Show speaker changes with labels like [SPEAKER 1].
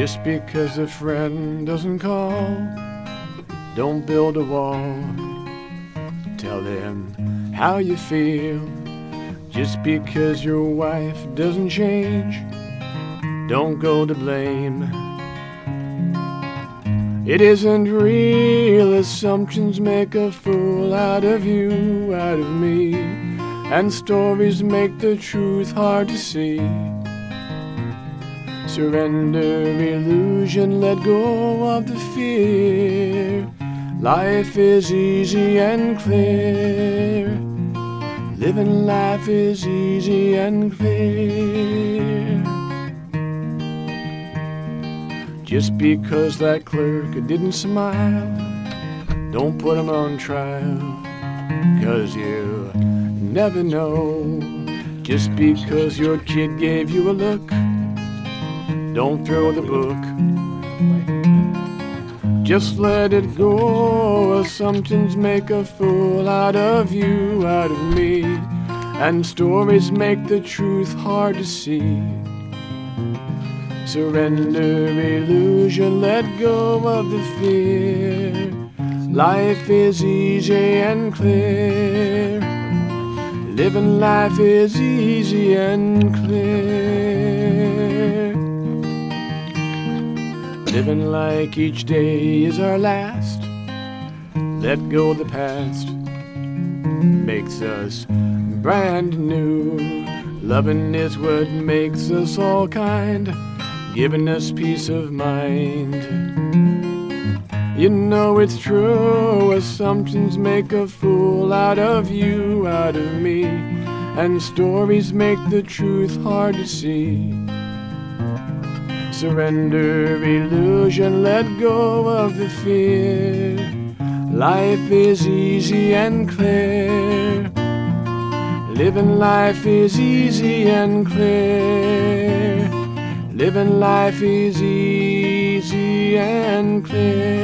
[SPEAKER 1] Just because a friend doesn't call, don't build a wall. Tell them how you feel. Just because your wife doesn't change, don't go to blame. It isn't real, assumptions make a fool out of you, out of me, and stories make the truth hard to see. Surrender illusion, let go of the fear. Life is easy and clear. Living life is easy and clear. Just because that clerk didn't smile, don't put him on trial. Cause you never know. Just because your kid gave you a look, don't throw the book. Just let it go. Assumptions make a fool out of you, out of me. And stories make the truth hard to see. Surrender illusion, let go of the fear. Life is easy and clear. Living life is easy and clear. Living like each day is our last. Let go the past. Makes us brand new. Loving is what makes us all kind, giving us peace of mind. You know it's true, assumptions make a fool out of you, out of me, and stories make the truth hard to see. Surrender illusion, let go of the fear. Life is easy and clear. Living life is easy and clear. Living life is easy and clear.